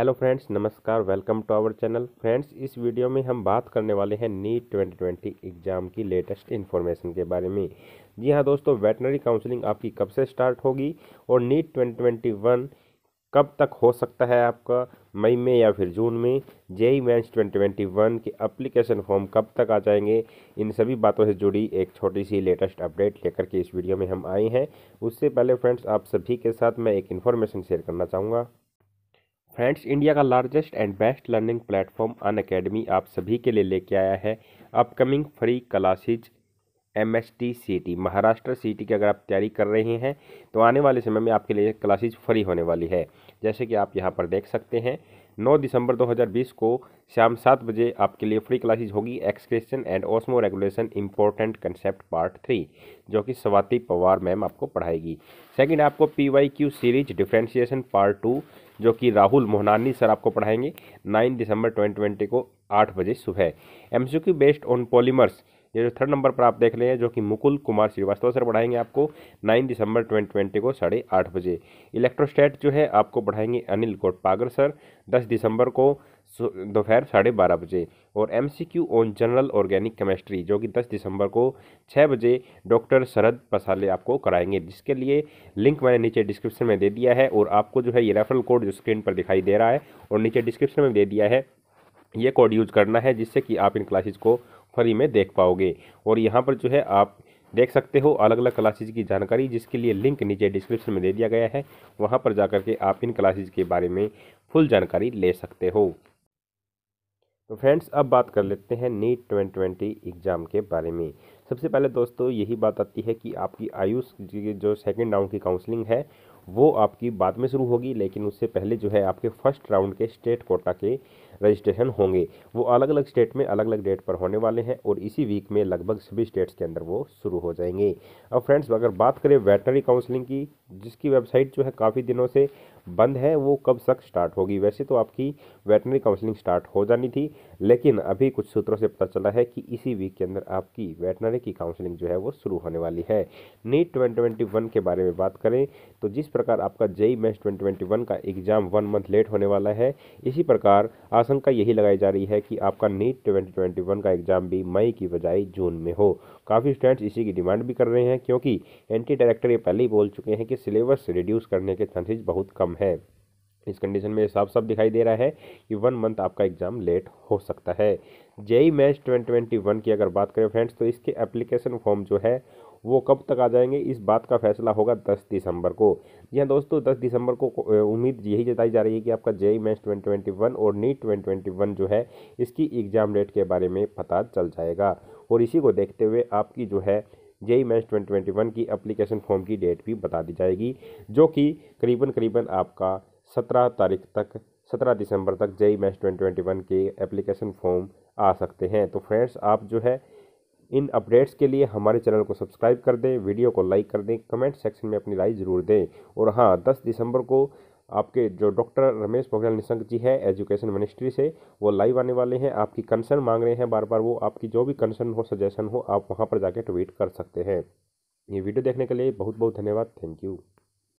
Hello friends, नमस्कार, welcome to our channel. Friends, इस video में हम बात करने वाले हैं नीट 2020 एग्ज़ाम की लेटेस्ट इन्फॉर्मेशन के बारे में। जी हाँ दोस्तों, वेटनरी काउंसलिंग आपकी कब से स्टार्ट होगी और नीट 2021 कब तक हो सकता है आपका? मई में या फिर जून में? जेई मैंस 2021 के अप्लीकेशन फॉर्म कब तक आ जाएँगे? इन सभी बातों से जुड़ी एक छोटी सी लेटेस्ट अपडेट लेकर के इस वीडियो में हम आए हैं। उससे पहले फ्रेंड्स, आप सभी के साथ मैं एक इन्फॉर्मेशन शेयर करना चाहूँगा। फ्रेंड्स, इंडिया का largest and best learning platform Unacademy आप सभी के लिए लेके आया है upcoming free classes M S T C T Maharashtra C T की अगर आप तैयारी कर रहे हैं तो आने वाले समय में आपके लिए क्लासेज फ्री होने वाली है। जैसे कि आप यहाँ पर देख सकते हैं 9 दिसंबर 2020 को शाम सात बजे आपके लिए फ्री क्लासेज होगी excretion and osmoregulation important concept part three, जो कि स्वाति पवार मैम आपको पढ़ाएगी। सेकंड, आपको P Y Q series differentiation part two, जो कि राहुल मोहनानी सर आपको पढ़ाएँगे 9 दिसंबर 2020 को आठ बजे सुबह। एमसीक्यू बेस्ड ऑन पॉलीमर्स ये जो थर्ड नंबर पर आप देख रहे हैं, जो कि मुकुल कुमार श्रीवास्तव सर पढ़ाएँगे आपको नाइन दिसंबर 2020 को साढ़े आठ बजे। इलेक्ट्रोस्टेट जो है, आपको पढ़ाएँगे अनिल कोटपागर सर 10 दिसंबर को दोपहर साढ़े बारह बजे। और M C Q on general organic chemistry जो कि 10 दिसंबर को 6 बजे डॉक्टर शरद पसाले आपको कराएँगे। जिसके लिए लिंक मैंने नीचे डिस्क्रिप्शन में दे दिया है और आपको जो है ये रेफरल कोड जो स्क्रीन पर दिखाई दे रहा है और नीचे डिस्क्रिप्शन में दे दिया है, ये कोड यूज़ करना है, जिससे कि आप इन क्लासेज को फ्री में देख पाओगे। और यहाँ पर जो है आप देख सकते हो अलग अलग क्लासेज की जानकारी, जिसके लिए लिंक नीचे डिस्क्रिप्शन में दे दिया गया है। वहाँ पर जाकर के आप इन क्लासेज के बारे में फुल जानकारी ले सकते हो। तो फ्रेंड्स, अब बात कर लेते हैं नीट 2020 एग्ज़ाम के बारे में। सबसे पहले दोस्तों, यही बात आती है कि आपकी आयुष जो सेकेंड राउंड की काउंसलिंग है, वो आपकी बाद में शुरू होगी, लेकिन उससे पहले जो है आपके फ़र्स्ट राउंड के स्टेट कोटा के रजिस्ट्रेशन होंगे। वो अलग अलग स्टेट में अलग अलग डेट पर होने वाले हैं और इसी वीक में लगभग सभी स्टेट्स के अंदर वो शुरू हो जाएँगे। अब फ्रेंड्स, अगर बात करें वेटनरी काउंसलिंग की, जिसकी वेबसाइट जो है काफ़ी दिनों से बंद है, वो कब तक स्टार्ट होगी? वैसे तो आपकी वेटनरी काउंसलिंग स्टार्ट हो जानी थी, लेकिन अभी कुछ सूत्रों से पता चला है कि इसी वीक के अंदर आपकी वेटनरी की काउंसलिंग जो है वो शुरू होने वाली है। नीट ट्वेंटी के बारे में बात करें तो जिस प्रकार आपका जेई मैच ट्वेंटी का एग्ज़ाम वन मंथ लेट होने वाला है, इसी प्रकार आशंका यही लगाई जा रही है कि आपका नीट 2021 का एग्ज़ाम भी मई की बजाय जून में हो। काफ़ी स्टूडेंट्स इसी की डिमांड भी कर रहे हैं क्योंकि एंटी डायरेक्टर ये पहले ही बोल चुके हैं कि सिलेबस रिड्यूस करने के चांसेज बहुत कम है। इस कंडीशन में साफ़ साफ़ दिखाई दे रहा है कि वन मंथ आपका एग्ज़ाम लेट हो सकता है। जेई मैच 2021 की अगर बात करें फ्रेंड्स तो इसके एप्लीकेशन फॉर्म जो है वो कब तक आ जाएँगे? इस बात का फैसला होगा 10 दिसंबर को। जी हाँ दोस्तों 10 दिसंबर को उम्मीद यही जताई जा रही है कि आपका जेई मैच 2021 और नीट 2021 जो है, इसकी एग्ज़ाम डेट के बारे में पता चल जाएगा। और इसी को देखते हुए आपकी जो है जेई मैच 2021 की अप्लीकेशन फॉर्म की डेट भी बता दी जाएगी, जो कि करीबन करीबन आपका सत्रह तारीख तक, सत्रह दिसंबर तक JEE main twenty twenty one के एप्लीकेशन फॉर्म आ सकते हैं। तो फ्रेंड्स, आप जो है इन अपडेट्स के लिए हमारे चैनल को सब्सक्राइब कर दें, वीडियो को लाइक कर दें, कमेंट सेक्शन में अपनी राय ज़रूर दें। और हाँ दस दिसंबर को आपके जो डॉक्टर रमेश पोखरियाल निशंक जी है एजुकेशन मिनिस्ट्री से, वो लाइव आने वाले हैं। आपकी कंसर्न मांग रहे हैं बार बार वो आपकी जो भी कंसर्न हो, सजेशन हो, आप वहाँ पर जाके ट्वीट कर सकते हैं। ये वीडियो देखने के लिए बहुत बहुत धन्यवाद। Thank you.